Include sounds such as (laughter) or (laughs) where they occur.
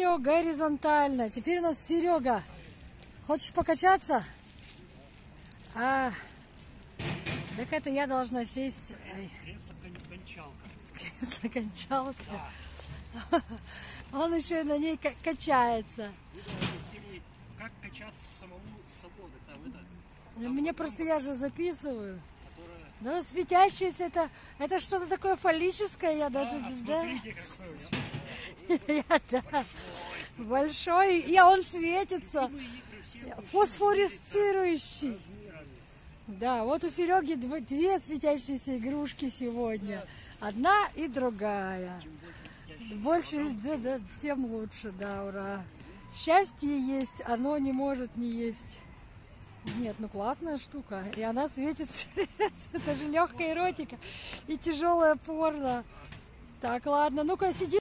видео горизонтально. Теперь у нас Серега. Хочешь покачаться? А, так это я должна сесть. Кресло-кончалка. Кресло-кончалка. Он еще и на ней ка- качается. Как качаться самому собой. Там это, Мне просто я же записываю. Ну, светящееся это, это что-то такое фаллическое, я даже А, не знаю. смотрите, (laughs) какой да, большой, и он светится, фосфорисцирующий. Да, вот у Сереги дв- две светящиеся игрушки сегодня. Одна и другая. Больше, да, да, тем лучше, да, ура. Счастье есть, оно не может не есть. Нет, ну классная штука. И она светится. Это же легкая эротика и тяжелая порно. Так, ладно, ну-ка сиди.